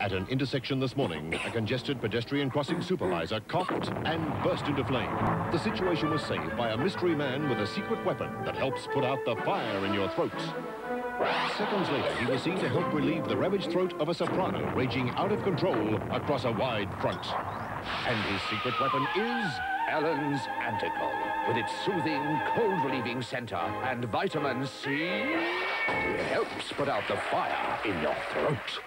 At an intersection this morning, a congested pedestrian crossing supervisor coughed and burst into flame. The situation was saved by a mystery man with a secret weapon that helps put out the fire in your throat. Seconds later, he was seen to help relieve the ravaged throat of a soprano raging out of control across a wide front. And his secret weapon is Allen's Anticol. With its soothing, cold-relieving center and vitamin C, it helps put out the fire in your throat.